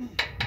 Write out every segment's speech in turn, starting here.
Mm.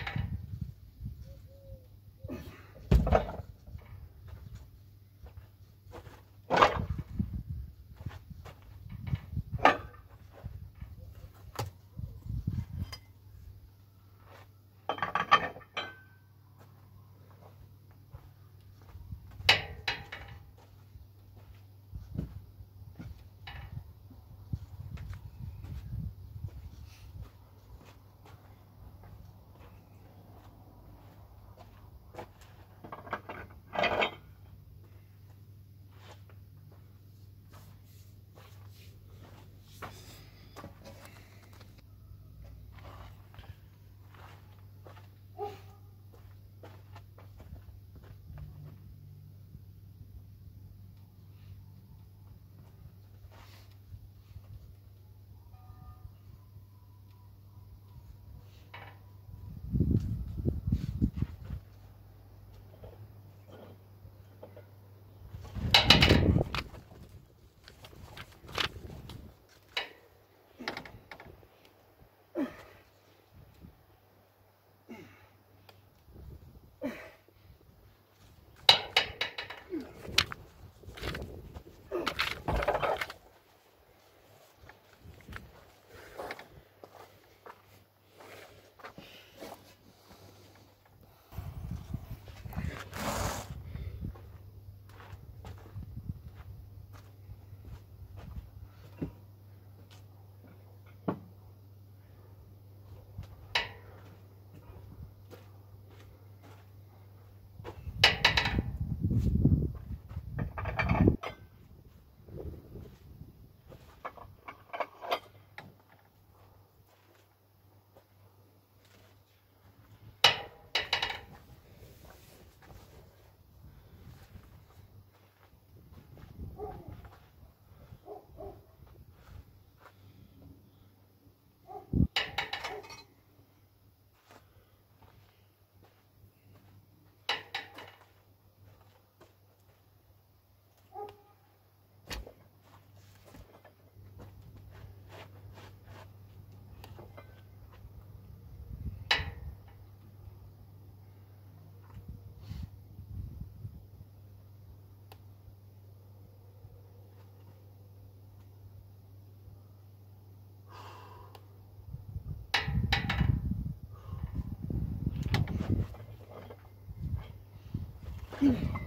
Mm-hmm.